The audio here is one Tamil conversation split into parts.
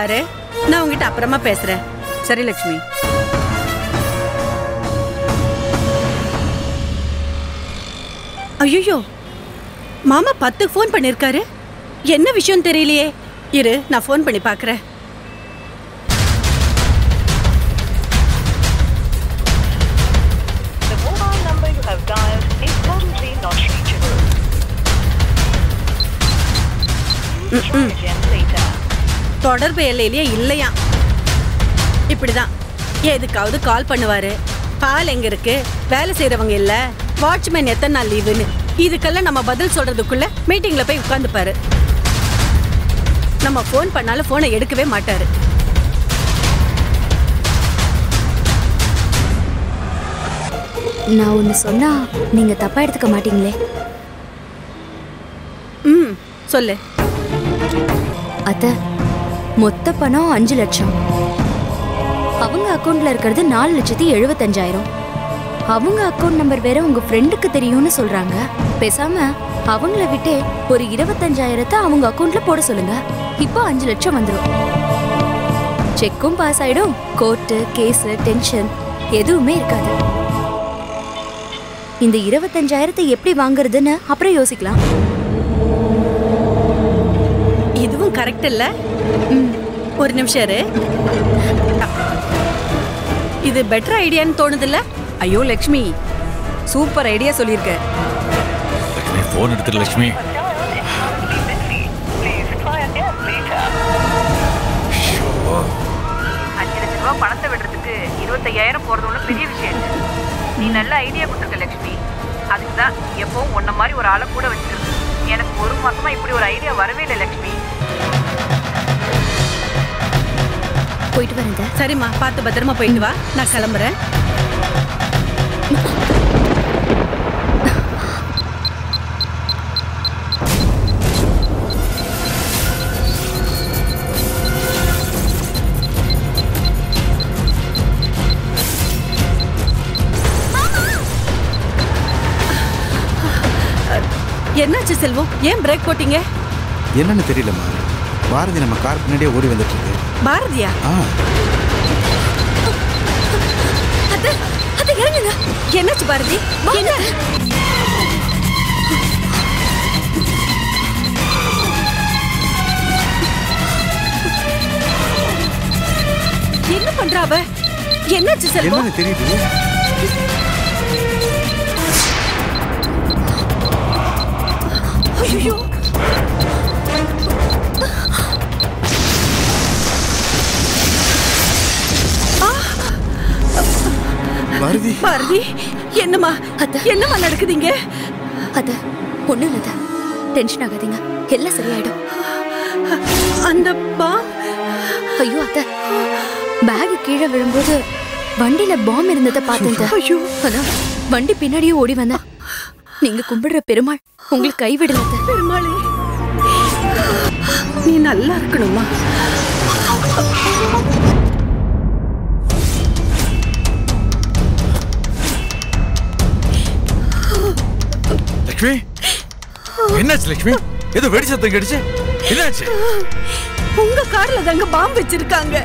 பாரு. நான் உங்ககிட்ட அப்புறமா பேசுறேன். சரி லக்ஷ்மி. ஐயோ மாமா பத்துக்கு ஃபோன் பண்ணிருக்காரு. என்ன விஷயம் தெரியலையே. இரு நான் ஃபோன் பண்ணி பார்க்கறேன் The தொடர்பு எல்லையிலேயே இல்லையா? இப்படிதான். எதுக்காவது கால் பண்ணுவாரு. பால் எங்க இருக்கு? வேலை செய்யறவங்க இல்ல? வாட்ச்மேன் எத்தனை நாள் லீவுன்னு இதுக்கெல்லாம் நம்ம பதில் சொல்றதுக்குள்ள மீட்டிங்ல போய் உட்காந்துப்பாரு. நம்ம ஃபோன் பண்ணாலும் ஃபோனை எடுக்கவே மாட்டாரு. நான் ஒன்று சொன்னா நீங்க தப்பா எடுத்துக்க மாட்டீங்களே? ம் சொல்லு. அத்த மொத்த பணம் அஞ்சு லட்சம். அவங்க அக்கவுண்ட்ல இருக்கிறது நாலு லட்சத்தி எழுபத்தஞ்சாயிரம் அவங்க அக்கவுண்ட் நம்பர் வேற உங்க ஃப்ரெண்டுக்கு தெரியும்னு சொல்றாங்க. பேசாம அவங்கள விட்டு ஒரு இருபத்தஞ்சாயிரத்தை அவங்க அக்கவுண்ட்ல போட சொல்லுங்க. இப்போ அஞ்சு லட்சம் வந்துடும் செக்கும் பாஸ் ஆயிடும். கோர்ட்டு கேஸ் டென்ஷன் எதுவுமே இருக்காது. இந்த இருபத்தஞ்சாயிரத்தை எப்படி வாங்குறதுன்னு அப்புறம் யோசிக்கலாம். இதுவும் கரெக்ட் இல்ல? ஒரு நிமிஷம் இரு. இது பெட்டர் ஐடியான்னு தோணுதுல்ல? ஐயோ லக்ஷ்மி. சூப்பர் ஐடியா சொல்லியிருக்க. லக்ஷ்மி ஃபோன் எடுத்துரு லக்ஷ்மி. பணத்தை விடுறதுக்கு இருபத்தையாயிரம் போறது ஒன்றும் பெரிய விஷயம் இல்லை. நீ நல்ல ஐடியா கொடுத்துருக்க லக்ஷ்மி. அதுக்கு தான் எப்பவும் உன்ன மாதிரி ஒரு ஆளை கூட வச்சிருக்கு எனக்கு ஒரு மாசமா இப்படி ஒரு ஐடியா வரவே இல்லை லக்ஷ்மி. போயிட்டு வரேங்க சரிம்மா பார்த்து பத்திரமா போயிட்டு வா. நான் கிளம்புறேன். என்னாச்சு செல்வம்? ஏன் பிரேக் போட்டீங்க? என்னன்னு தெரியலம்மா. பாரதி நம்ம கார் பின்னாடியே ஓடி வந்துட்டு இருக்கு பாரதியா? ஆ. இறங்குங்க. என்னாச்சு பாரதி? என்ன? என்ன பண்றா அவ? என்னாச்சு செல்வம்? தெரியுது. ஐயோ பாரதி பாரதி என்னம்மா? என்னம்மா நடக்குதுங்க? அத்தை ஒண்ணும் இல்ல அத்தை. டென்ஷன் ஆகாதீங்க. எல்லாம் சரியாயிடும். அந்த பாம் ஐயோ அத்தை. பேக் கீழே விழும்போது வண்டியில பாம் இருந்ததை பார்த்தேன் ஐயோ. அதான் வண்டி பின்னாடியே ஓடி வந்தேன் நீங்க கும்பிடுற பெருமாள் உங்களுக்கு கைவிடல அத்தை. பெருமாளே நீ நல்லா இருக்கணுமா லக்ஷ்மி? என்னாச்சு லக்ஷ்மி? ஏதோ வெடி சத்தம் கடிச்சு என்னாச்சு? உங்க கார்ல தாங்க பாம்பு வச்சிருக்காங்க.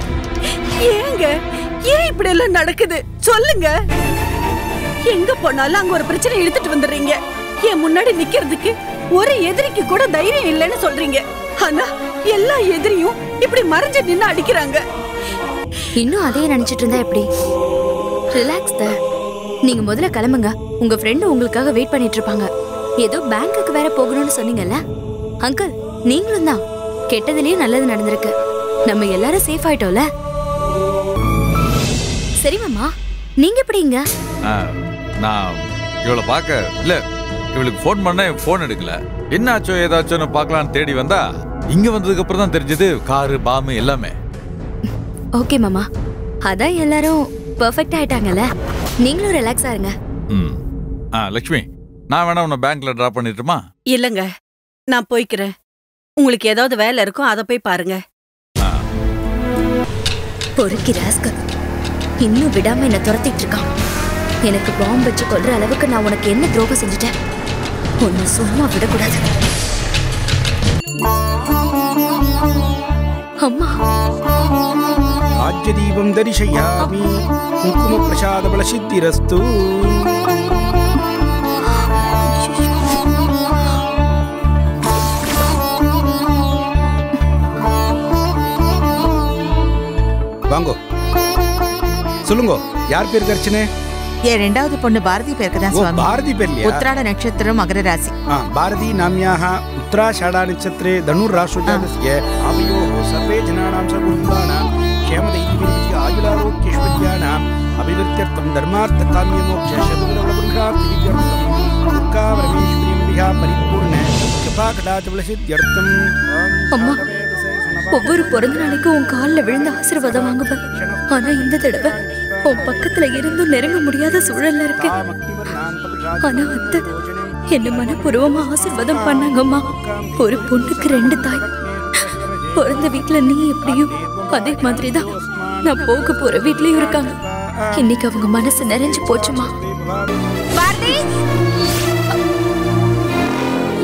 ஏங்க ஏன் இப்படி எல்லாம் நடக்குது? சொல்லுங்க. எங்க போனாலும் அங்க ஒரு பிரச்சனை இழுத்துட்டு வந்துடுறீங்க. என் முன்னாடி நிக்கிறதுக்கு ஒரு எதிரிக்கு கூட தைரியம் இல்லைன்னு சொல்றீங்க. ஆனா எல்லா எதிரியும் இப்படி மறைஞ்சு நின்னு அடிக்கிறாங்க. இன்னும் அதே நினைச்சிட்டு இருந்தா எப்படி? ரிலாக்ஸ் த நீங்க முதல்ல கிளம்புங்க. உங்க ஃப்ரெண்டு உங்களுக்காக வெயிட் பண்ணிட்டு இருப்பாங்க. ஏதோ பேங்க்குக்கு வேற போகணும்னு சொன்னீங்கல்ல? அங்கிள் நீங்களும் தான். கெட்டதுலயும் நல்லது நடந்திருக்கு. நம்ம எல்லாரும் சேஃப் ஆயிட்டோம்ல? சரி மாமா. நீங்க எப்படிங்க நான் இவளை பார்க்க இல்ல இவளுக்கு ஃபோன் பண்ண ஃபோன் எடுக்கல. என்ன ஆச்சோ ஏதாச்சோன்னு பார்க்கலான்னு தேடி வந்தா இங்க வந்ததுக்கு அப்புறம் தான் தெரிஞ்சது காரு பாம்பு எல்லாமே. ஓகே மாமா. அதான் எல்லாரும் பெர்ஃபெக்ட் ஆயிட்டாங்கல்ல? நீங்களும் ரிலாக்ஸா இருங்க. ம். ஆ லக்ஷ்மி நான் வேணா உன்னை பேங்க்ல டிராப் பண்ணிட்டுமா இல்லங்க நான் போய்க்கிறேன். உங்களுக்கு ஏதாவது வேலை இருக்கும் அதை போய் பாருங்க. பொறுக்கி ராஸ்கல் இன்னும் விடாம என்ன துரத்திட்டு இருக்கான். எனக்கு பாம்பு வச்சு கொல்ற அளவுக்கு நான் உனக்கு என்ன துரோகம் செஞ்சுட்டேன்? உன்னை சும்மா விடக்கூடாது. அம்மா. ராஜ்யதீபம் தரிசயாமி குங்கும பிரசாத பல சித்திரஸ்து வாங்கு சொல்லுங்க யார் பேர் கர்ச்சனே ஏ இரண்டாவது பொண்ணு பாரதி பேர்க்க தான் சுவாமி பாரதி பேர் உத்ராட நட்சத்திரம் மகர ராசி பாரதி நாம்யாஹ உத்ரா உத்ராஷாடா நட்சத்திரே தனுர் ராசி ராசுஜாதஸ்ய அவயோஹோ சர்வே ஜனானாம் சகுருந்தானாம் க்ஷேமதைவீர்ஜி ஆயுளாரோக்கியஸ்வத்யானாம் அபிவிருத்தியர்த்தம் தர்மார்த்த காமிய மோக்ஷ சதுரபுருஷார்த்தித்யர்த்தம் துர்கா பரமேஸ்வரியம் விஹா பரிபூர்ண கிருபா கடாச்ச விலசித்யர்த்தம் அம்மா ஒவ்வொரு பிறந்த நாளைக்கும் உன் காலில் விழுந்து ஆசீர்வாதம் வாங்குவேன். ஆனா இந்த தடவை உன் பக்கத்துல இருந்தும் நெருங்க முடியாத சூழல்ல இருக்கு. ஆனா அத்தை என்ன மனப்பூர்வமா ஆசீர்வாதம் பண்ணாங்கம்மா. ஒரு பொண்ணுக்கு ரெண்டு தாய். பிறந்த வீட்டுல நீ எப்படியும் அதே மாதிரிதான். நான் போக போற வீட்லயும் இருக்காங்க. இன்னைக்கு அவங்க மனசு நிறைஞ்சு போச்சுமா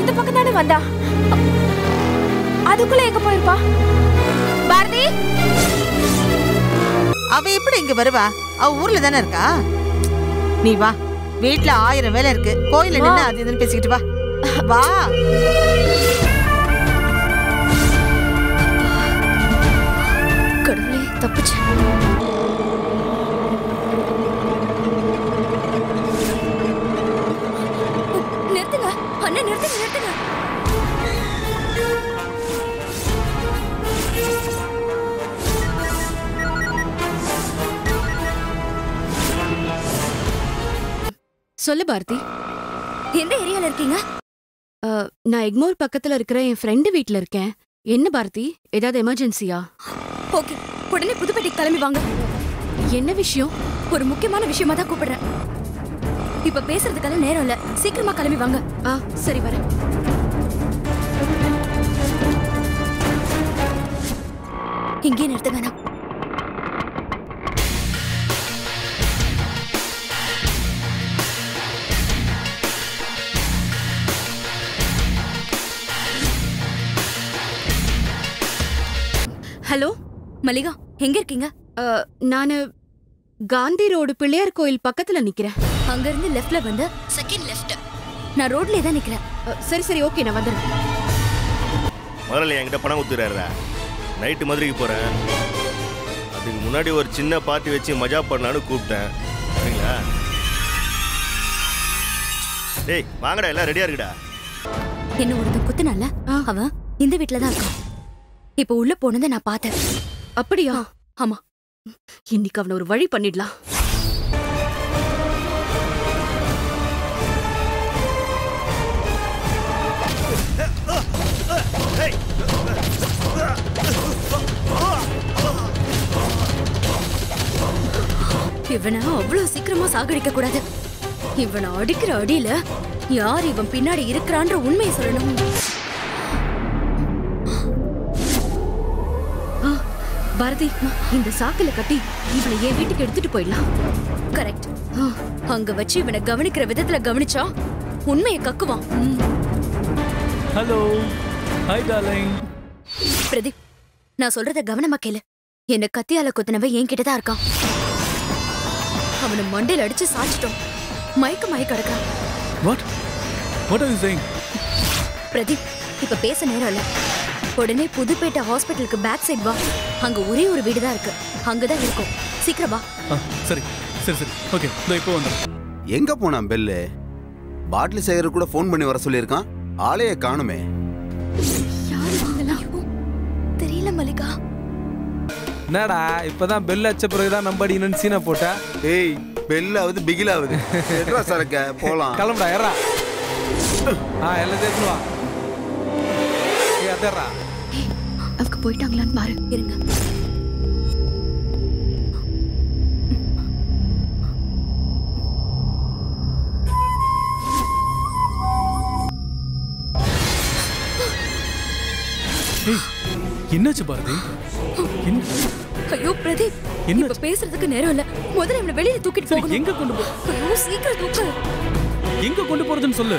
இந்த பக்கம் தானே வந்தா? அதுக்குள்ள எங்க போயிருப்பா? பாரதி? அவ எப்படி இங்க வருவா? அவ ஊர்ல தானே இருக்கா? நீ வா. வீட்ல ஆயிரம் வேலை இருக்கு. கோயில்ல நின்னு அது இதுன்னு பேசிக்கிட்டு வா. வா. கடவுளே தப்புச்சு நிறுத்துங்க. அண்ணன் நிறுத்துங்க நிறுத்துங்க. சொல்லு பாரதி. எந்த ஏரியால இருக்கீங்க? நான் எக்மோர் பக்கத்துல இருக்கிற என் ஃப்ரெண்டு வீட்ல இருக்கேன். என்ன பாரதி? ஏதாவது எமர்ஜென்சியா? ஓகே உடனே புதுப்பேட்டைக்கு கிளம்பி வாங்க. என்ன விஷயம்? ஒரு முக்கியமான விஷயமா தான் கூப்பிடுறேன். இப்ப பேசுறதுக்கெல்லாம் நேரம் இல்ல. சீக்கிரமா கிளம்பி வாங்க. ஆ. சரி வரேன். இங்கே நிறுத்த வேணாம். ஹலோ மல்லிகா எங்க இருக்கீங்க? நானு காந்தி ரோடு பிள்ளையார் கோயில் பக்கத்துல நிக்கிறேன். அங்க இருந்து லெஃப்ட்ல வந்து செகண்ட் லெஃப்ட் நான் ரோட்லயே தான் நிக்கிறேன். சரி சரி ஓகே நான் வந்துடுறேன். முதல்ல என்கிட்ட பணம் கொடுத்துறாருடா நைட்டு மதுரைக்கு போகிறேன் அதுக்கு முன்னாடி ஒரு சின்ன பார்ட்டி வச்சு மஜா பண்ணலான்னு கூப்பிட்டேன். சரிங்களா? டேய் வாங்கடா எல்லாம் ரெடியாக இருக்குடா. என்ன ஒருத்தன் குத்துனால அவன் இந்த வீட்ல தான் இருக்கான். இப்ப உள்ள போனதை நான் பார்த்தேன். அப்படியா? ஆமா. இன்னைக்கு அவனை ஒரு வழி பண்ணிடலாம். இவனை அவ்வளவு சீக்கிரமா சாகடிக்க கூடாது. இவனை அடிக்கிற அடியில யார் இவன் பின்னாடி இருக்கிறான்ற உண்மையை சொல்லணும். பாரதி இந்த சாக்குல கட்டி இவனை என் வீட்டுக்கு எடுத்துட்டு போயிடலாம். கரெக்ட் அங்க வச்சு இவனை கவனிக்கிற விதத்துல கவனிச்சா உண்மையை கக்குவான். ஹலோ ஹாய் டார்லிங் பிரதீப் நான் சொல்றத கவனமா கேளு. என்ன கத்தியால குத்துனவன் என்கிட்ட தான் இருக்கான். அவனை மண்டையில அடிச்சு சாச்சிட்டோம் மயக்க மயக்க கிடக்கான் what what are you saying Pradeep இப்ப பேச நேரம் இல்ல. உடனே புதுப்பேட்டை ஹாஸ்பிட்டலுக்கு பேக் சைடு வா. அங்க ஒரே ஒரு வீடு தான் இருக்கு. அங்கதான் இருக்கும். சீக்கிரம் வா. சரி சரி சரி. ஓகே இதோ இப்போ வந்துடுறேன். எங்க போனான் பெல்லு? பாட்டில் சேகர் கூட ஃபோன் பண்ணி வர சொல்லியிருக்கான். ஆளையே காணுமே. தெரியல மல்லிகா. என்னடா இப்பதான் பெல் அச்ச பிறகுதான் நம்ப அடிக்கணும்னு சீனை போட்ட? ஏய் பெல்லாவது பிகிலாவது எட்ரா சரக்க? போலாம். கிளம்புடா ஏறா ஆ எல்லாம் சேர்த்து வா ஏய் அதேறா அவங்க போயிட்டாங்களான்னு பாரு. இருங்க. என்னாச்சு பாரதி? ஐயோ பிரதீப் என்ன இப்ப பேசுறதுக்கு நேரம் இல்ல. முதல்ல இவனை வெளியில தூக்கிட்டு போகணும். எங்க கொண்டு போ சீக்கிரம் தூக்கு. எங்க கொண்டு போறதுன்னு சொல்லு.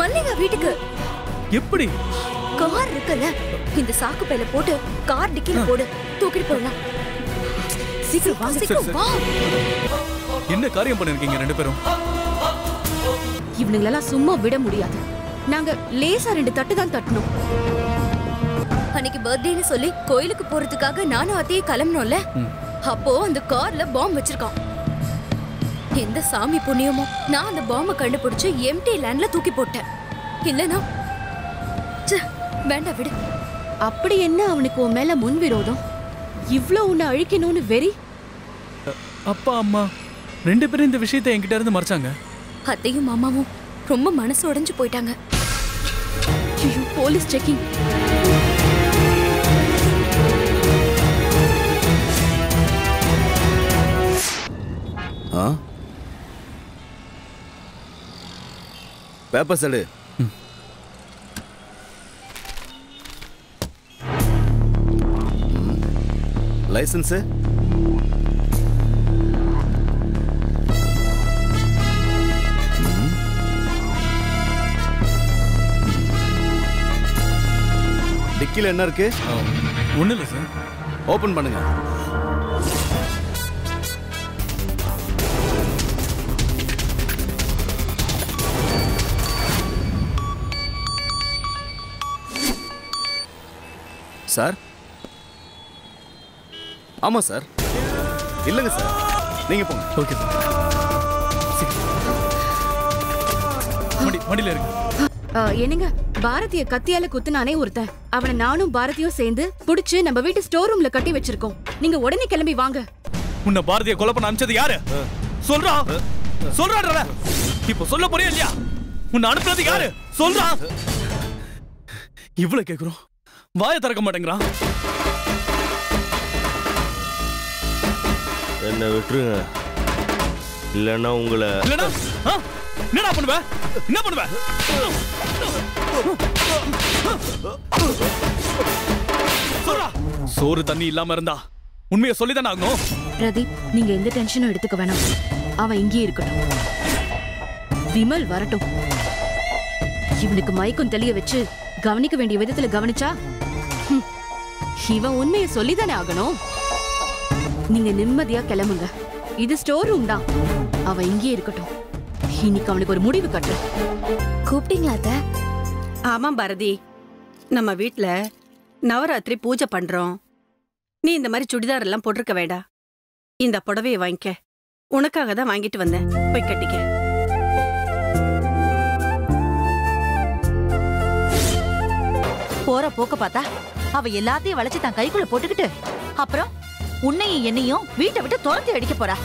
மல்லிகா வீட்டுக்கு. எப்படி? கார் இருக்குல்ல? இந்த சாக்கு பையில போட்டு கார் டிக்கில போடு. தூக்கிட்டு போயிடலாம். சீக்கிரம் வாங்க சீக்கிரம் வா. என்ன காரியம் பண்ணிருக்கீங்க ரெண்டு பேரும்? இவனுங்களெல்லாம் சும்மா விட முடியாது. நாங்க லேசா ரெண்டு தட்டு தான் தட்டணும். அன்னைக்கு பர்த்டேன்னு சொல்லி கோயிலுக்கு போறதுக்காக நானும் அத்தையும் கிளம்பணும்ல அப்போ அந்த கார்ல பாம் வச்சிருக்கான். எந்த சாமி புண்ணியமோ நான் அந்த பாம்பை கண்டுபிடிச்சு எம்டி லேண்ட்ல தூக்கி போட்டேன். இல்லனா? ச்சே, வேண்டாம் விடு. அப்படி என்ன அவனுக்கு உன் மேல முன் விரோதம்? இவ்ளோ உன்னை அழிக்கணும்னு வெறி? அப்பா அம்மா ரெண்டு பேரும் இந்த விஷயத்தை என்கிட்ட இருந்து மறைச்சாங்க. அத்தையும் மாமாவும் ரொம்ப மனசு உடைஞ்சு போயிட்டாங்க. ஐயோ போலீஸ் செக்கிங். ஆ? பேப்பர்ஸ் எடு லைசன்ஸு டிக்கில என்ன இருக்கு ஒன்றும் இல்லை சார் ஓபன் பண்ணுங்க சார் ஆமா சார் இல்லைங்க சார் நீங்க போங்க. ஓகே சார் மடி மடியில் இருக்கு என்னங்க? பாரதிய கத்தியால குத்துனானே ஒருத்தன். அவனை நானும் பாரதியும் சேர்ந்து புடிச்சு நம்ம வீட்டு ஸ்டோர் ரூம்ல கட்டி வச்சிருக்கோம். நீங்க உடனே கிளம்பி வாங்க. உன்னை பாரதிய கொலை பண்ண அனுப்பிச்சது யாரு? சொல்றா. சொல்றாடுற இப்போ சொல்ல போறியா இல்லையா? உன்னை அனுப்புறது யாரு? சொல்றா. இவ்வளவு கேக்குறோம். வாயை திறக்க மாட்டேங்கிறான். என்னை விட்டுருங்க. இல்லைன்னா உங்களை? என்னடா பண்ணுவ? என்ன பண்ணுவ? சோறு தண்ணி இல்லாம இருந்தா உண்மையை சொல்லிதானே ஆகணும்? பிரதீப் நீங்க எந்த டென்ஷனும் எடுத்துக்க வேணாம். அவன் இங்கேயே இருக்கட்டும். விமல் வரட்டும். இவனுக்கு மயக்கம் தெளிய வச்சு கவனிக்க வேண்டிய விதத்துல கவனிச்சா ஹம், இவன் உண்மையை சொல்லிதானே ஆகணும்? நீங்க நிம்மதியா கிளம்புங்க. இது ஸ்டோர் ரூம் தான். அவன் இங்கேயே இருக்கட்டும். இன்னைக்கு அவனுக்கு ஒரு முடிவு கட்டு. கூப்பிட்டீங்களா அத்தை? ஆமா பாரதி. நம்ம வீட்ல நவராத்திரி பூஜை பண்றோம். நீ இந்த மாதிரி சுடிதார் எல்லாம் போட்டிருக்க வேண்டாம் இந்த புடவையை வாங்கிக்க. உனக்காக தான் வாங்கிட்டு வந்தேன். போய் கட்டிக்க. போற போக்க பார்த்தா அவ எல்லாத்தையும் வளைச்சு தன் கைக்குள்ள போட்டுக்கிட்டு அப்புறம்? உன்னையும் என்னையும் வீட்டை விட்டு துரத்தி அடிக்க போறா.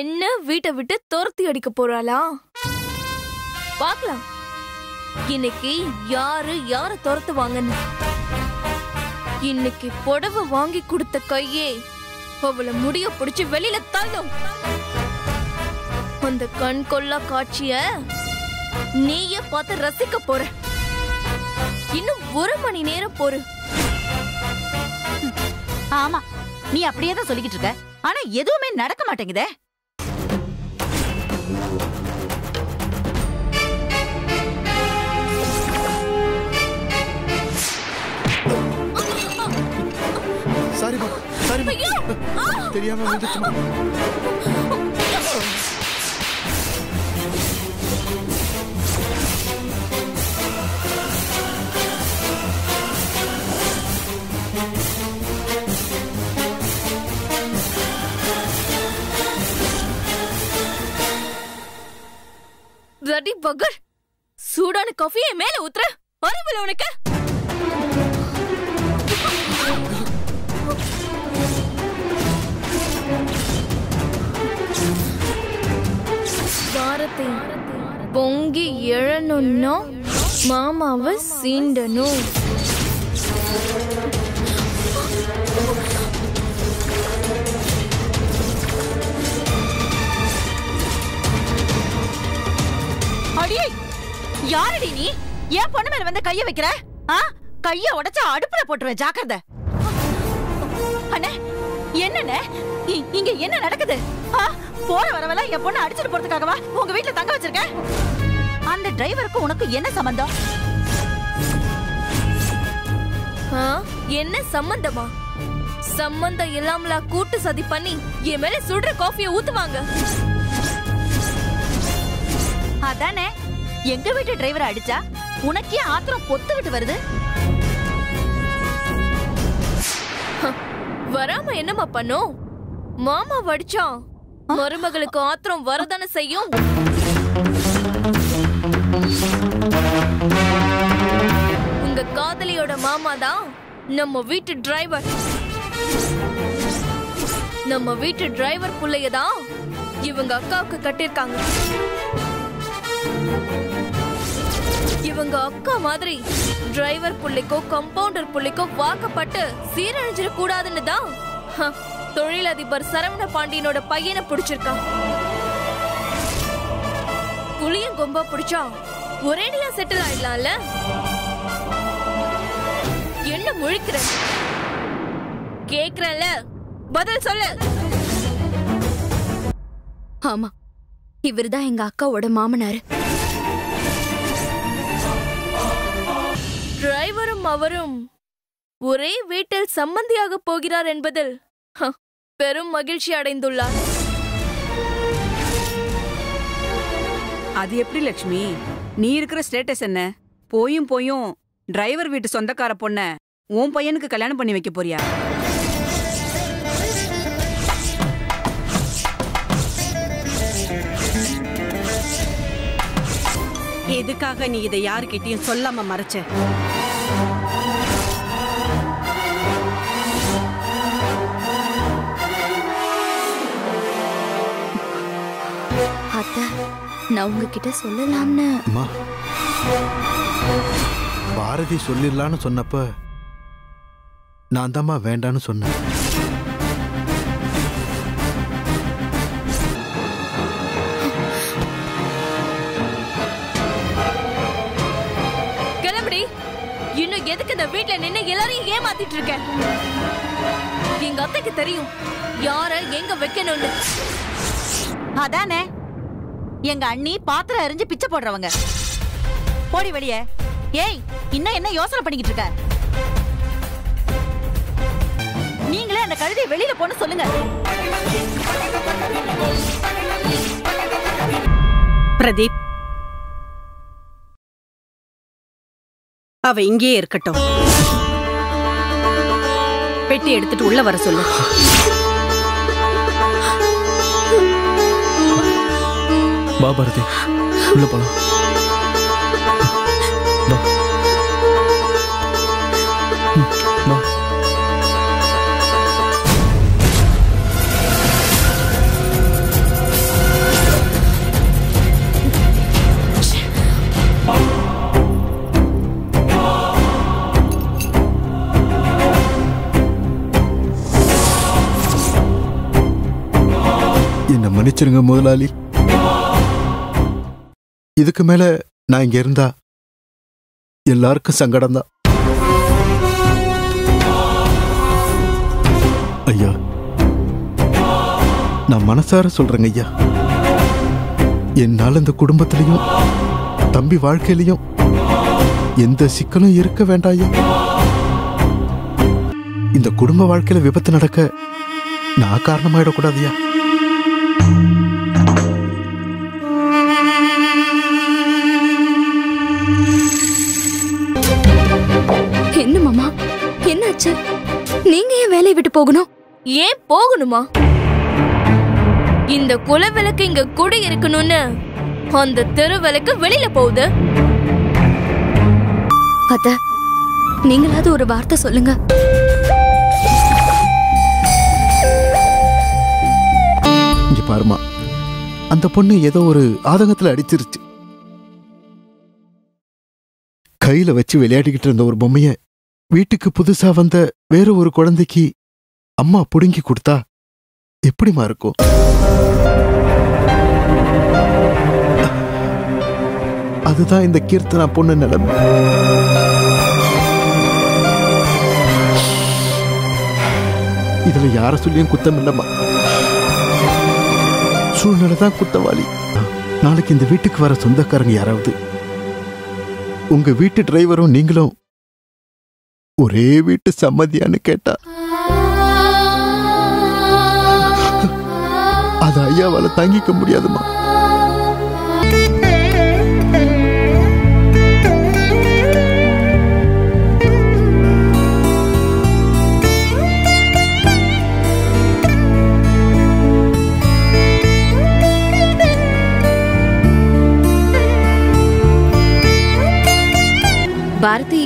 என்ன வீட்டை விட்டு துரத்தி அடிக்க போறாளா? பாக்கலாம் இன்னைக்கு யாரு யார துரத்துவாங்கன்னு இன்னைக்கு புடவை வாங்கி கொடுத்த கையே அவளை முடிய பிடிச்சு வெளியில தள்ளும். அந்த கண் கொள்ளா காட்சிய நீயே பார்த்து ரசிக்க போற. இன்னும் ஒரு மணி நேரம் பொறு ஆமா நீ அப்படியே தான் சொல்லிக்கிட்டு இருக்க. ஆனா எதுவுமே நடக்க மாட்டேங்குதே. சாரிமா சாரிமா. தெரியாம வந்துச்சுமா பகர். சூடான காஃபியை மேல ஊத்துற. அறிவில்ல உனக்கு. பொங்கி எழணும்னா மாமாவை சீண்டணும். அடியே யாரடி நீ? ஏன் பொண்ணு மேல வந்து கைய வைக்கிற? ஆ? கைய உடைச்சா அடுப்புல போட்டுருவேன். ஜாக்கிரதை. அண்ணே என்னண்ணே? இங்க என்ன நடக்குது? ஆ? போற வரவெல்லாம் என் பொண்ணு அடிச்சிட்டு போறதுக்காகவா உங்க வீட்டுல தங்க வச்சிருக்க? அந்த டிரைவருக்கு உனக்கு என்ன சம்பந்தம்? என்ன சம்பந்தமா? சம்பந்தம் இல்லாமலா கூட்டு சதி பண்ணி என் மேல சுடுற காஃபிய ஊத்துவாங்க. அதானே? எங்க வீட்டு டிரைவரை அடிச்சா உனக்கே ஆத்திரம் பொத்துக்கிட்டு வருது? வராம என்னம்மா பண்ணும்? மாமா வடிச்சான். மருமகளுக்கு ஆத்திரம் வரதானே செய்யும்? உங்க காதலியோட மாமா தான் நம்ம வீட்டு டிரைவர் நம்ம வீட்டு டிரைவர் புள்ளைய தான் இவங்க அக்காவுக்கு கட்டிருக்காங்க இவங்க அக்கா மாதிரி. டிரைவர் புள்ளைக்கோ கம்பவுண்டர் புள்ளைக்கோ வாக்கப்பட்டு சீரழிஞ்சிட கூடாதுன்னு தான் தொழிலதிபர் சரவண பாண்டியனோட பையனை பிடிச்சிருக்கான் புளியும் கொம்பா பிடிச்சா ஒரேடியா செட்டில் ஆயிடலாம்ல? என்ன முழிக்கிற? கேக்குறேன்ல. பதில் சொல்லு. ஆமா. இவர்தான் எங்க அக்காவோட மாமனாரு. டிரைவரும் அவரும் ஒரே வீட்டில் சம்மந்தியாக போகிறார் என்பதில் பெரும் மகிழ்ச்சி அடைந்துள்ளார். அது எப்படி லட்சுமி நீ இருக்கிற ஸ்டேட்டஸ் என்ன? போயும் போயும் டிரைவர் வீட்டு சொந்தக்கார பொண்ண உன் பையனுக்கு கல்யாணம் பண்ணி வைக்க போறியா? எதுக்காக நீ இதை யாருக்கிட்டயும் சொல்லாம மறைச்ச? அத்தை நான் உங்ககிட்ட சொல்லலாம்னு. அம்மா பாரதி சொல்லிடலான்னு சொன்னப்ப நான் தாம்மா வேண்டான்னு சொன்னேன். இருக்க எங்க அத்தைக்கு தெரியும் யார எங்க வைக்கணும்னு. அதானே? எங்க அண்ணி பாத்திரம் எரிஞ்சு பிச்சை போடுறவங்க. போடி வெளியே. ஏய் இன்னும் என்ன யோசனை பண்ணிக்கிட்டு இருக்க? நீங்களே அந்த கழுதையை வெளியில போன்னு சொல்லுங்க. பிரதீப். அவ இங்கேயே இருக்கட்டும். பெட்டி எடுத்துட்டு உள்ள வர சொல்லு. வா பாரதி உள்ள போலாம். மன்னிச்சிருங்க முதலாளி. இதுக்கு மேல நான் இங்க இருந்தா எல்லாருக்கும் சங்கடம் தான். ஐயா நான் மனசார சொல்றேங்க ஐயா. என்னால் இந்த குடும்பத்திலையும் தம்பி வாழ்க்கையிலையும் எந்த சிக்கலும் இருக்க வேண்டாம் ஐயா. இந்த குடும்ப வாழ்க்கையில விபத்து நடக்க நான் காரணமாயிடக்கூடாதுயா வேலையை விட்டு போகணும்? ஏன் போகணுமா? இந்த குலவிளக்கு இங்க குடி இருக்கணும்னு அந்த தெருவிளக்கு வெளியில போகுது. அத்த நீங்களாவது ஒரு வார்த்தை சொல்லுங்க. இங்க பாருமா அந்த பொண்ணு ஏதோ ஒரு ஆதங்கத்துல அடிச்சிருச்சு. கையில வச்சு விளையாடிக்கிட்டு இருந்த ஒரு பொம்மைய வீட்டுக்கு புதுசா வந்த வேற ஒரு குழந்தைக்கு அம்மா புடுங்கி கொடுத்தா எப்படிமா இருக்கும்? அதுதான் இந்த கீர்த்தனா பொண்ணு நிலைமை. இதுல யார சொல்லியும் குத்தம் இல்லம்மா. சூழ்நிலை தான் குத்தவாளி நாளைக்கு இந்த வீட்டுக்கு வர சொந்தக்காரங்க யாராவது? உங்க வீட்டு டிரைவரும் நீங்களும் ஒரே வீட்டு சம்மதியான்னு கேட்டா அது ஐயாவால் தாங்கிக்க முடியாதுமா. பாரதி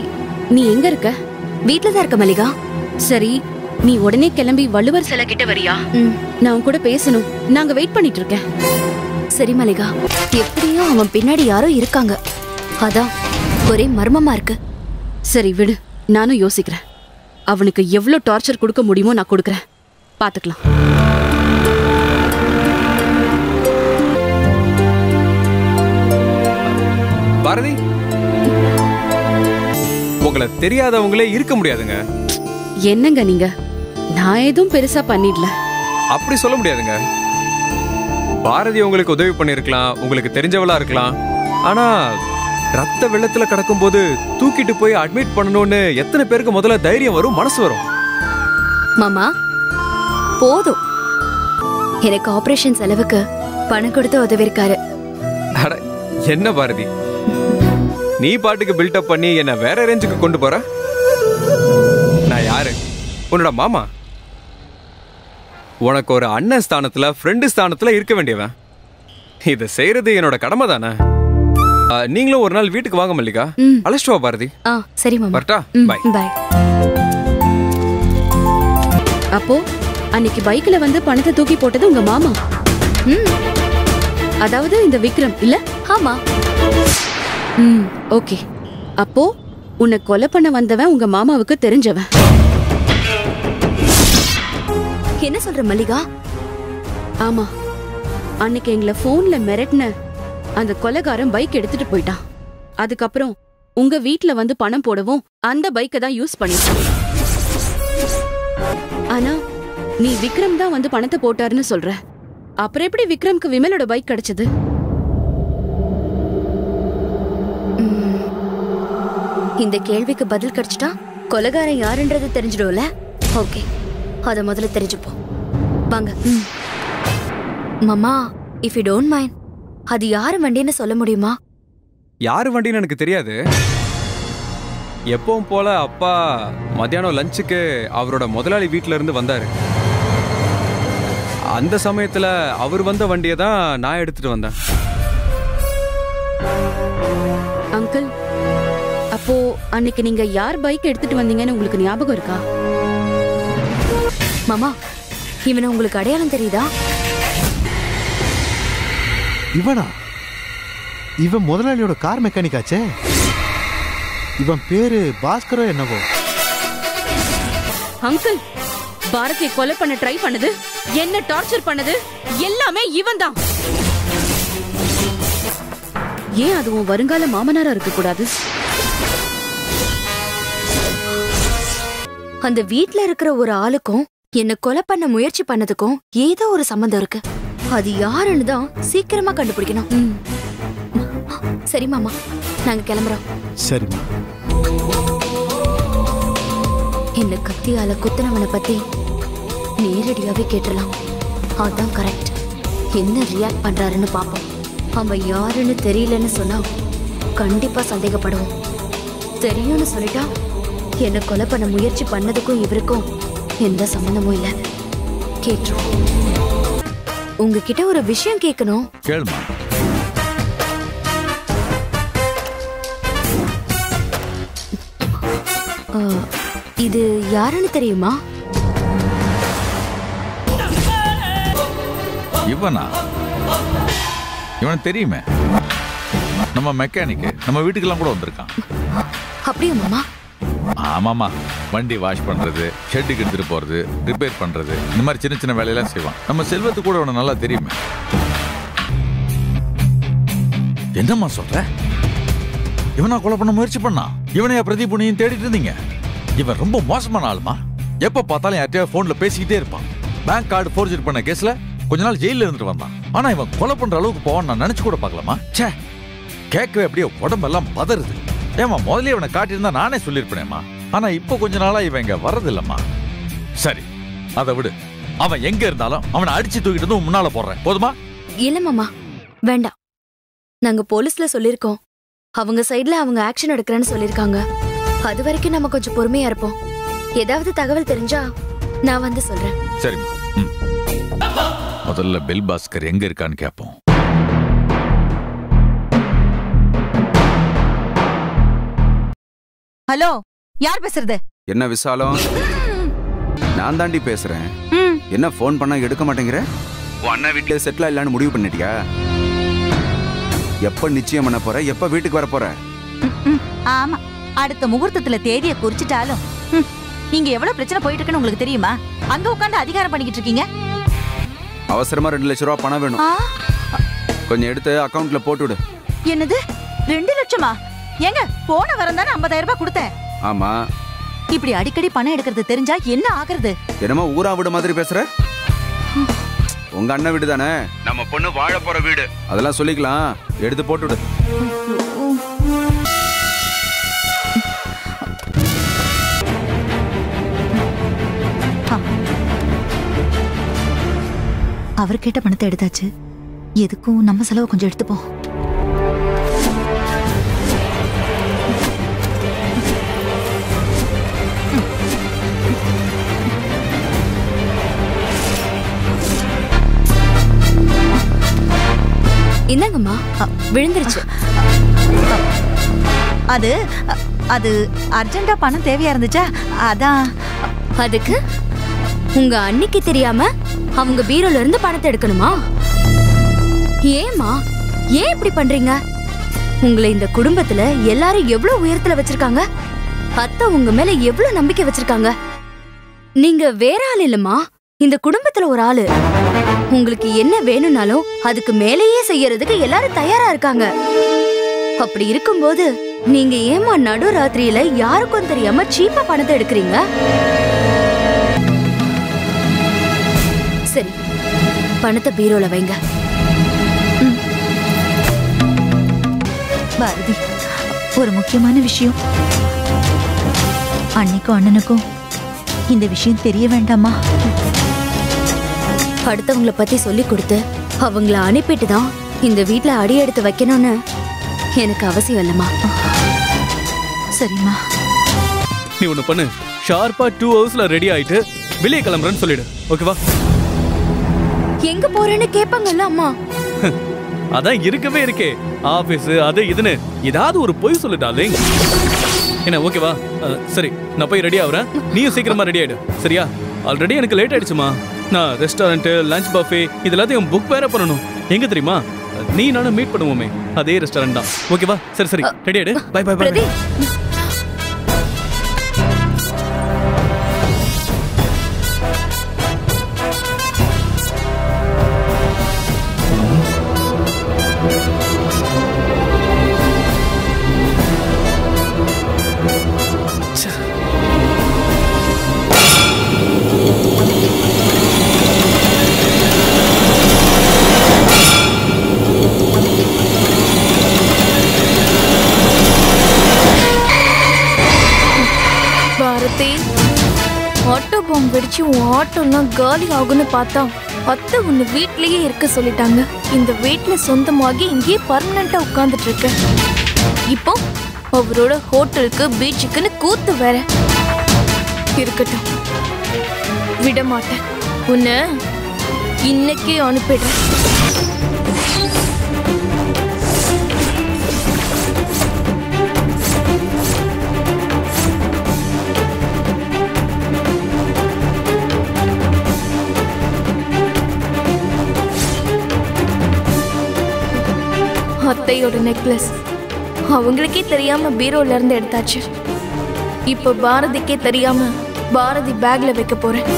நீ எங்க இருக்க? வீட்டில தான் இருக்க மல்லிகா. சரி நீ உடனே கிளம்பி வள்ளுவர் சிலை கிட்ட வரியா? நான் உன் கூட பேசணும். நாங்க வெயிட் பண்ணிட்டு இருக்கேன் சரி மல்லிகா. எப்படியோ அவன் பின்னாடி யாரோ இருக்காங்க. அதான் ஒரே மர்மமா இருக்கு. சரி விடு. நானும் யோசிக்கிறேன். அவனுக்கு எவ்வளவு டார்ச்சர் கொடுக்க முடியுமோ நான் கொடுக்கறேன். பாத்துக்கலாம். பாரதி. உங்களை தெரியாதவங்களே இருக்க முடியாதுங்க. என்னங்க நீங்க? நான் எதுவும் பெருசா பண்ணிடல. அப்படி சொல்ல முடியாதுங்க. பாரதி உங்களுக்கு உதவி பண்ணிருக்கலாம் உங்களுக்கு தெரிஞ்சவளா இருக்கலாம். ஆனா ரத்த வெள்ளத்துல கிடக்கும்போது தூக்கிட்டு போய் அட்மிட் பண்ணணும்னு எத்தனை பேருக்கு முதல்ல தைரியம் வரும் மனசு வரும்? மாமா போதும். எனக்கு ஆபரேஷன் செலவுக்கு பணம் கொடுத்து உதவி இருக்காரு. அட என்ன பாரதி? நீ பாட்டுக்கு பில்டப் பண்ணி என்ன வேற ரேஞ்சுக்கு கொண்டு போற? நான் யாரு? உன்னோட மாமா? உனக்கு ஒரு அண்ணன் ஸ்தானத்துல ஃப்ரெண்டு ஸ்தானத்துல இருக்க வேண்டியவன். இதை செய்யறது என்னோட கடமை தானே? நீங்களும் ஒரு நாள் வீட்டுக்கு வாங்க மல்லிகா. அழைச்சிட்டு வா பாரதி. ஆ சரி மாமா. வரட்டா? பை. பாய் அப்போ அன்னைக்கு பைக்ல வந்து பணத்தை தூக்கி போட்டது உங்க மாமா. ம். அதாவது இந்த விக்ரம் இல்ல? ஆமா. ம் ஓகே. அப்போ உன்னை கொலை பண்ண வந்தவன் உங்க மாமாவுக்கு தெரிஞ்சவன். என்ன சொல்ற மல்லிகா? ஆமா. அன்னைக்கு எங்களை போன்ல மிரட்டின அந்த கொலைகாரன் பைக் எடுத்துட்டு போயிட்டான். அதுக்கப்புறம் உங்க வீட்ல வந்து பணம் போடவும் அந்த பைக்கை தான் யூஸ் பண்ணிட்டான் ஆனா நீ விக்ரம் தான் வந்து பணத்தை போட்டாருன்னு சொல்ற. அப்புறம் எப்படி விக்ரம்க்கு விமலோட பைக் கிடைச்சது? இந்த கேள்விக்கு பதில் கிடைச்சிட்டா கொலைகாரன் யாருன்றது தெரிஞ்சிடும்ல? ஓகே. அத முதல்ல தெரிஞ்சுப்போம் வாங்க. மாமா இஃப் யூ டோன்ட் மைண்ட் அது யாரு வண்டின்னு சொல்ல முடியுமா? யாரு வண்டின்னு எனக்கு தெரியாது. எப்பவும் போல அப்பா மத்தியானம் லஞ்சுக்கு அவரோட முதலாளி வீட்ல இருந்து வந்தாரு. அந்த சமயத்துல அவர் வந்த வண்டியை தான் நான் எடுத்துட்டு வந்தேன். அங்கிள் அப்போ அன்னைக்கு நீங்க யார் பைக் எடுத்துட்டு வந்தீங்கன்னு உங்களுக்கு ஞாபகம் இருக்கா? மாமா இவனை உங்களுக்கு அடையாளம் தெரியுதா? இவனா? இவன் முதலாளியோட கார் மெக்கானிக் ஆச்சே? இவன் பேரு பாஸ்கரோ என்னவோ? அங்கிள் பாரதியை கொலை பண்ண ட்ரை பண்ணது என்ன டார்ச்சர் பண்ணது எல்லாமே இவன் தான் ஏன் அது உன் வருங்கால மாமனாரா இருக்க கூடாது அந்த வீட்ல இருக்கிற ஒரு ஆளுக்கும் என்ன கொலை பண்ண முயற்சி பண்ணதுக்கும் ஏதோ ஒரு சம்மந்தம் இருக்கு. அது யாருன்னு தான் சீக்கிரமா கண்டுபிடிக்கணும். சரி மாமா. நாங்க கிளம்புறோம். சரிம்மா என்ன கத்தியால குத்துனவனை பத்தி நேரடியாவே கேட்டுடலாம். அதான் கரெக்ட் என்ன ரியாக்ட் பண்றாருன்னு பாப்போம் அவன் யாருன்னு தெரியலன்னு சொன்னா கண்டிப்பா சந்தேகப்படுவோம். தெரியும்னு சொல்லிட்டா என்ன கொலை பண்ண முயற்சி பண்ணதுக்கும் இவருக்கும் எந்த சம்மந்தமும் இல்ல. கேட்டுரும் உங்ககிட்ட ஒரு விஷயம் கேட்கணும் கேளுமா. இது யாருன்னு தெரியுமா? இவனா? இவன் தெரியுமே. நம்ம மெக்கானிக்கு நம்ம வீட்டுக்கெல்லாம் கூட வந்திருக்கான். அப்படியா மாமா? ஆமாமா வண்டி வாஷ் பண்றது ஷெட்டுக்கு எடுத்துட்டு போறது ரிப்பேர் பண்றது இந்த மாதிரி சின்ன சின்ன வேலையெல்லாம் செய்வான். நம்ம செல்வத்து கூட உனக்கு நல்லா தெரியுமே. என்னம்மா சொல்ற? இவனா கொலை பண்ண முயற்சி பண்ணா? இவனையா பிரதீப் புனியும் தேடிட்டு இருந்தீங்க? இவன் ரொம்ப மோசமான ஆளுமா? எப்ப பார்த்தாலும் யார்ட்டையா போன்ல பேசிக்கிட்டே இருப்பான். பேங்க் கார்டு ஃபோர்ஜர் பண்ண கேஸ்ல கொஞ்ச நாள் ஜெயில இருந்துட்டு வந்தான். ஆனா இவன் கொலை பண்ற அளவுக்கு போவான் நான் நினைச்சு கூட பார்க்கலாமா ச்சே கேட்கவே அப்படியே உடம்பெல்லாம் பதறுது. ஏமா முதல்ல இவனை காட்டியிருந்தா நானே சொல்லியிருப்பேனேம்மா. ஆனா இப்போ கொஞ்ச நாளா இவன் இங்க வர்றதில்லம்மா. சரி அதை விடு. அவன் எங்க இருந்தாலும் அவனை அடிச்சு தூக்கிட்டு வந்து முன்னால போடுறேன். போதுமா? இல்ல மாமா வேண்டாம். நாங்க போலீஸ்ல சொல்லிருக்கோம். அவங்க சைடுல அவங்க ஆக்ஷன் எடுக்கிறேன்னு சொல்லிருக்காங்க. அது வரைக்கும் நம்ம கொஞ்சம் பொறுமையா இருப்போம். ஏதாவது தகவல் தெரிஞ்சா நான் வந்து சொல்றேன். ம். முதல்ல பெல் பாஸ்கர் எங்க இருக்கான்னு கேட்போம் ஹலோ யார் பேசுறது? என்ன விசாலம்? நான் தாண்டி பேசுறேன். என்ன ஃபோன் பண்ணா எடுக்க மாட்டேங்கிற? உன் அண்ணன் வீட்டுல செட்டில் இல்லைன்னு முடிவு பண்ணிட்டியா? எப்ப நிச்சயம் பண்ண போற? எப்ப வீட்டுக்கு வர போற? ஆமா. அடுத்த முகூர்த்தத்துல தேதியை குறிச்சிட்டாலும் இங்க எவ்வளவு பிரச்சனை போயிட்டு இருக்குன்னு உங்களுக்கு தெரியுமா? அங்க உட்கார்ந்து அதிகாரம் பண்ணிக்கிட்டு இருக்கீங்க. அவசரமா ரெண்டு லட்ச ரூபா பணம் வேணும். கொஞ்சம் எடுத்து அக்கவுண்ட்ல போட்டு விடு என்னது? ரெண்டு லட்சமா? ஏங்க போன வாரம் தானே ஐம்பதாயிரம் ரூபாய் கொடுத்தேன். ஆமா. இப்படி அடிக்கடி பணம் எடுக்கிறது தெரிஞ்சா என்ன ஆகுறது? என்னமோ ஊரா வீடு மாதிரி பேசுற? உங்க அண்ணன் வீடு தானே? நம்ம பொண்ணு வாழ போற வீடு. அதெல்லாம் சொல்லிக்கலாம். எடுத்து போட்டு விடு. அவர் கேட்ட பணத்தை எடுத்தாச்சு. எதுக்கும் நம்ம செலவு கொஞ்சம் எடுத்துப்போம். இந்தாங்கம்மா. விழுந்துருச்சு. அது அது அர்ஜென்ட்டா பணம் தேவையா இருந்துச்சா? அதான். அதுக்கு? உங்க அன்னைக்கு தெரியாம அவங்க பீரோல இருந்து பணத்தை எடுக்கணுமா? ஏமா ஏன் இப்படி பண்றீங்க? உங்களை இந்த குடும்பத்துல எல்லாரும் எவ்வளவு உயரத்துல வச்சிருக்காங்க? அத்தை உங்க மேல எவ்வளவு நம்பிக்கை வச்சிருக்காங்க? நீங்க வேற ஆள் இல்லம்மா. இந்த குடும்பத்துல ஒரு ஆளு. உங்களுக்கு என்ன வேணும்னாலும் அதுக்கு மேலேயே செய்யறதுக்கு எல்லாரும் தயாரா இருக்காங்க. அப்படி இருக்கும்போது நீங்க ஏமா நடு ராத்திரியில யாருக்கும் தெரியாம சீப்பா பணத்தை எடுக்கிறீங்க? சரி பணத்தை பீரோல வைங்க. பாரதி ஒரு முக்கியமான விஷயம். அன்னைக்கும் அண்ணனுக்கும் இந்த விஷயம் தெரிய வேண்டாமா? அடுத்தவங்கள பத்தி சொல்லி கொடுத்து அவங்கள அனுப்பிட்டு தான் இந்த வீட்ல அடி எடுத்து வைக்கணும்னு எனக்கு அவசியம் இல்லம்மா. சரிம்மா. நீ ஒண்ணு பண்ணு. ஷார்ப்பா டூ ஹவர்ஸ்ல ரெடி ஆயிட்டு வெளியே கிளம்புறேன்னு சொல்லிடு. ஓகேவா எங்க போறேன்னு கேட்பாங்கல்ல அம்மா. அதான் இருக்கவே இருக்கே. ஆபீஸ் அது இதுன்னு. ஏதாவது ஒரு பொய் சொல்லிட்டாலே என்ன ஓகேவா சரி நான் போய் ரெடி ஆகுறேன். நீயும் சீக்கிரமா ரெடி ஆயிடு. சரியா? ஆல்ரெடி எனக்கு லேட் ஆயிடுச்சுமா? நான் ரெஸ்டாரண்ட் லஞ்ச் பஃபே இது எல்லாத்தையும் புக் வேற பண்ணணும். எங்க தெரியுமா? நீ நானும் மீட் பண்ணுவோமே. அதே ரெஸ்டாரண்ட் தான். ஓகேவா சரி சரி. ரெடி ஆயிடு? பை பை பை ஆட்டோ பாம்பு வெடிச்சு உன் ஆட்டோலாம் காலி ஆகும்னு பார்த்தா அத்தை உன்னை வீட்லயே இருக்க சொல்லிட்டாங்க. இந்த வீட்டில் சொந்தமாகி இங்கேயே பர்மனண்டா உட்கார்ந்துட்டு இருக்க இப்போ அவரோட ஹோட்டலுக்கு பீச்சுக்குன்னு கூத்து வேற. இருக்கட்டும். விட மாட்டேன் உன்னை இன்னைக்கே அனுப்பிடுறேன். அத்தையோட நெக்லஸ் அவங்களுக்கே தெரியாம பீரோல இருந்து எடுத்தாச்சு. இப்ப பாரதிக்கே தெரியாம பாரதி பேக்ல வைக்க போறேன்.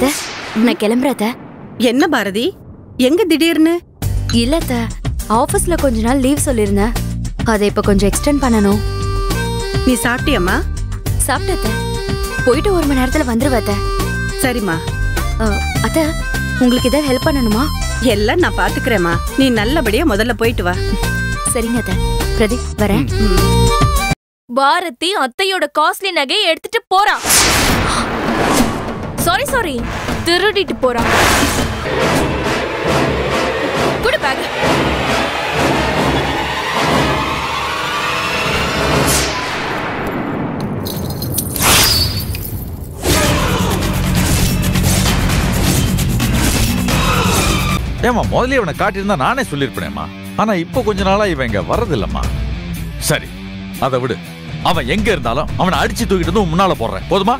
நான் கிளம்புறேன் அத்தை. என்ன பாரதி? எங்க திடீர்னு? இல்ல அத்தை. ஆபீஸ்ல கொஞ்ச நாள் லீவ் சொல்லியிருந்தேன் அதை இப்ப கொஞ்சம் எக்ஸ்டெண்ட் பண்ணணும். நீ சாப்பிட்டியம்மா? சாப்பிட்டேன் அத்தை. போயிட்டு ஒரு மணி நேரத்துல வந்துருவேன் அத்தை. சரிம்மா அத்தை உங்களுக்கு ஏதாவது ஹெல்ப் பண்ணணுமா? எல்லாம் நான் பாத்துக்கிறேம்மா. நீ நல்லபடியா முதல்ல போயிட்டு வா. சரிங்க அத்தை. பிரதீப் வரேன். பாரதி அத்தையோட காஸ்ட்லி நகையை எடுத்துட்டு போறா. சாரி சாரி திருடிட்டு போறான். குடு பேக் ஏமா முதல்ல இவனை காட்டியிருந்தா நானே சொல்லியிருப்பேனேம்மா. ஆனா இப்போ கொஞ்ச நாளா இவன் இங்க வர்றதில்லம்மா. சரி அதை விடு. அவன் எங்க இருந்தாலும் அவனை அடிச்சு தூக்கிட்டு வந்து முன்னால போடுறேன். போதுமா?